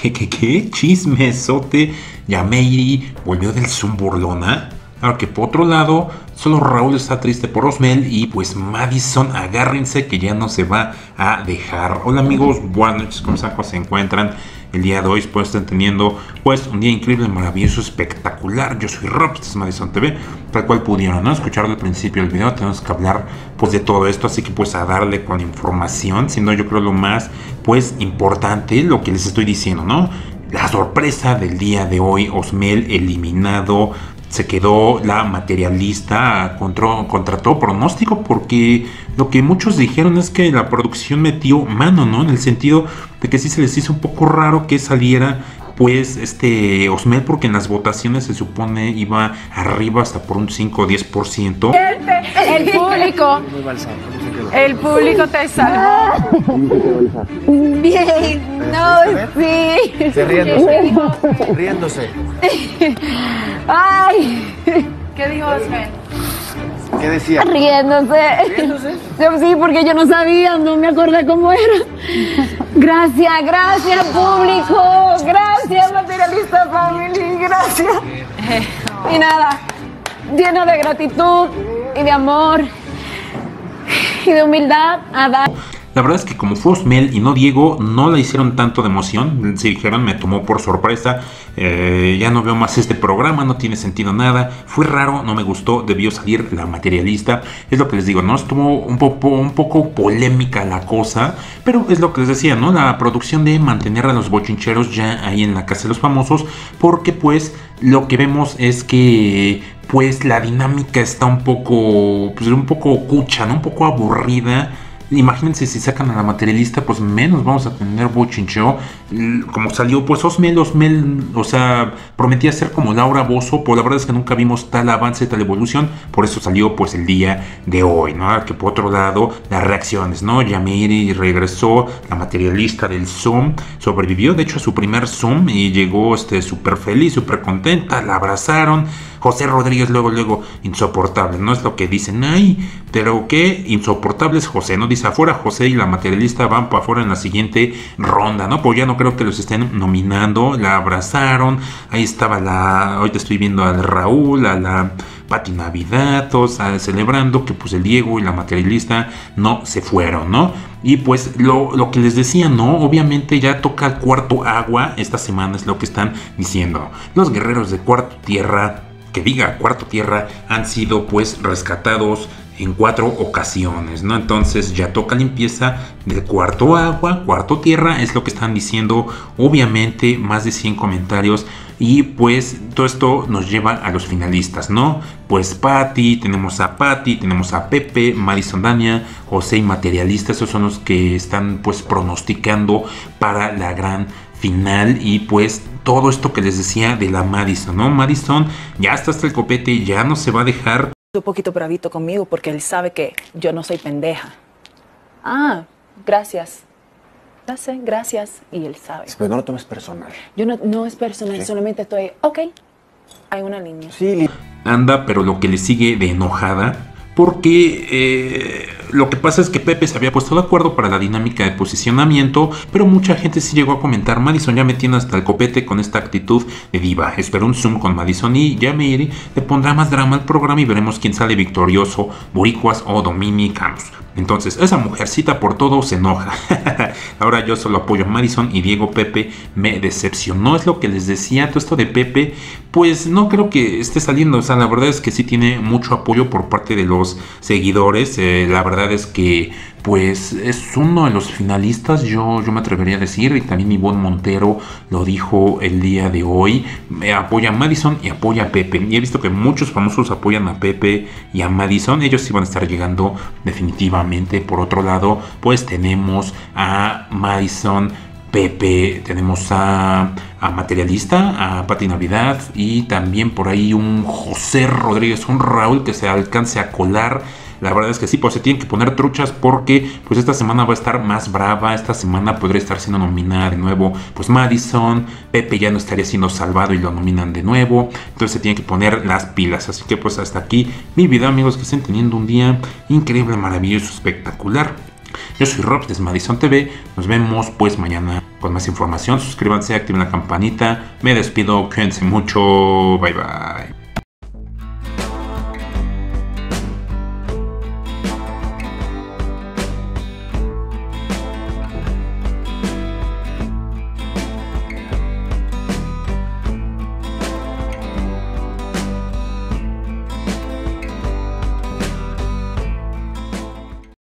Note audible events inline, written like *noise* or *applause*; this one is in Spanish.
¿Qué, qué, qué? Chismesote. Volvió del Zoom burlona. Ahora que por otro lado, solo Raúl está triste por Osmel y pues Madison, agárrense que ya no se va a dejar. Hola amigos, buenas noches. ¿Cómo se encuentran? El día de hoy pues están teniendo pues un día increíble, maravilloso, espectacular. Yo soy Rob, este es Madison TV, tal cual pudieron ¿no? escuchar al principio del video, tenemos que hablar pues de todo esto, así que pues a darle con información, siendo yo creo lo más pues importante lo que les estoy diciendo, ¿no? La sorpresa del día de hoy, Osmel eliminado se quedó la materialista contra, contra, todo pronóstico porque lo que muchos dijeron es que la producción metió mano, ¿no? En el sentido de que sí se les hizo un poco raro que saliera pues este Osmel porque en las votaciones se supone iba arriba hasta por un 5 o 10%. El público. El público te salvó. Bien, no, sí. Se riéndose. riéndose. Ay, ¿Qué dijo Osmel? ¿Qué decía? riéndose. ¿Riéndose? Sí, porque yo no sabía, no me acordé cómo era. Gracias, gracias público, gracias materialista family, gracias. Y nada, lleno de gratitud y de amor de humildad a dar. La verdad es que como fue Osmel y no Diego, no la hicieron tanto de emoción. Si dijeron, me tomó por sorpresa. eh, ya no veo más este programa, no tiene sentido nada. Fue raro, no me gustó, debió salir la materialista. Es lo que les digo, ¿no? Estuvo un poco, un poco polémica la cosa. Pero es lo que les decía, ¿no? La producción de mantener a los bochincheros ya ahí en la casa de los famosos. Porque pues lo que vemos es que pues la dinámica está un poco, pues un poco cucha, ¿no? Un poco aburrida. Imagínense si sacan a la materialista, pues menos vamos a tener bochincheo. Como salió, pues Osmel, Osmel, o sea, prometía ser como Laura Bozo, pero la verdad es que nunca vimos tal avance, tal evolución. Por eso salió, pues, el día de hoy, ¿no? Que por otro lado, las reacciones, ¿no? Yamiri regresó, la materialista del Zoom, sobrevivió, de hecho, a su primer Zoom y llegó, este, súper feliz, súper contenta, la abrazaron. José Rodríguez luego, luego, insoportable, no es lo que dicen, ay, pero qué insoportable es José, ¿no? Dice afuera José y la materialista van para afuera en la siguiente ronda, ¿no? Pues ya no creo que los estén nominando, la abrazaron, ahí estaba la, ahorita estoy viendo al Raúl, a la Pati Navidad, celebrando que pues el Diego y la materialista no se fueron, ¿no? Y pues lo, lo que les decía, ¿no? Obviamente ya toca el cuarto agua, esta semana es lo que están diciendo. Los guerreros de cuarto tierra que diga cuarto tierra han sido pues rescatados en cuatro ocasiones, ¿no? Entonces ya toca limpieza del cuarto agua, cuarto tierra, es lo que están diciendo, obviamente más de 100 comentarios y pues todo esto nos lleva a los finalistas, ¿no? Pues Patty, tenemos a Patty, tenemos a Pepe, Madison Dania, José y Materialista, esos son los que están pues pronosticando para la gran final y pues todo esto que les decía de la Madison, ¿no? Madison ya está hasta el copete, ya no se va a dejar un poquito bravito conmigo porque él sabe que yo no soy pendeja. Ah, gracias. Ya sé, gracias. Y él sabe. Pero no lo tomes personal. Yo no, no es personal, Sí. solamente estoy, ok, hay una línea. Sí, anda, pero lo que le sigue de enojada, porque eh, lo que pasa es que Pepe se había puesto de acuerdo para la dinámica de posicionamiento, pero mucha gente sí llegó a comentar, Madison ya metiendo hasta el copete con esta actitud de diva. Espero un Zoom con Madison y ya me iré, le pondrá más drama al programa y veremos quién sale victorioso, Boricuas o Dominicanos. Entonces, esa mujercita por todo se enoja. *laughs* Ahora yo solo apoyo a Madison y Diego Pepe me decepcionó. Es lo que les decía, todo esto de Pepe, pues no creo que esté saliendo. O sea, la verdad es que sí tiene mucho apoyo por parte de los seguidores. Eh, la verdad es que pues es uno de los finalistas, yo, yo me atrevería a decir, y también Ivonne Montero lo dijo el día de hoy, eh, apoya a Madison y apoya a Pepe. Y he visto que muchos famosos apoyan a Pepe y a Madison, ellos sí van a estar llegando definitivamente. Por otro lado, pues tenemos a Madison. Pepe, tenemos a, a Materialista, a Pati Navidad y también por ahí un José Rodríguez, un Raúl que se alcance a colar. La verdad es que sí, pues se tienen que poner truchas porque pues esta semana va a estar más brava, esta semana podría estar siendo nominada de nuevo pues Madison, Pepe ya no estaría siendo salvado y lo nominan de nuevo, entonces se tienen que poner las pilas, así que pues hasta aquí mi video amigos que estén teniendo un día increíble, maravilloso, espectacular. Yo soy Rob de Madison TV. Nos vemos pues mañana con más información. Suscríbanse, activen la campanita. Me despido, cuídense mucho. Bye bye.